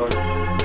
Lord.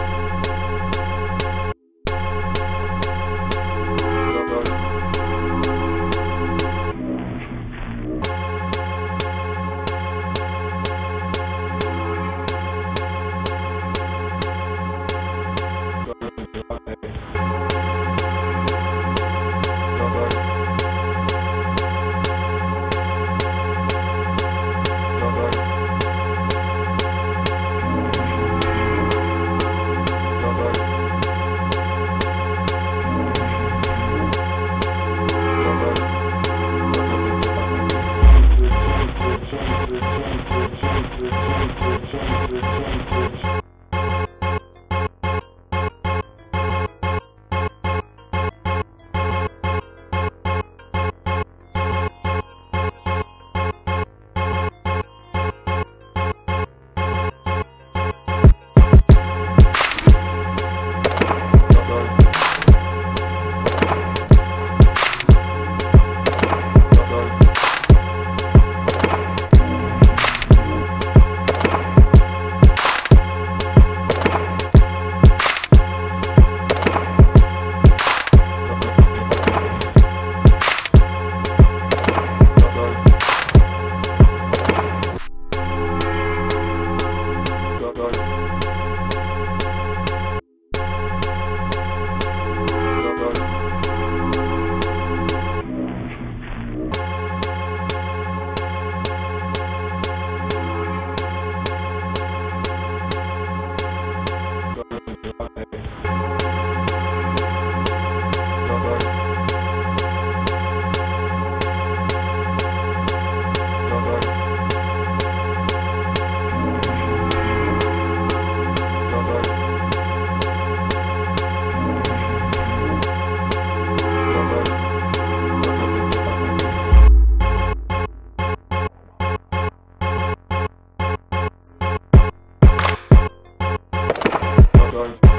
Bye.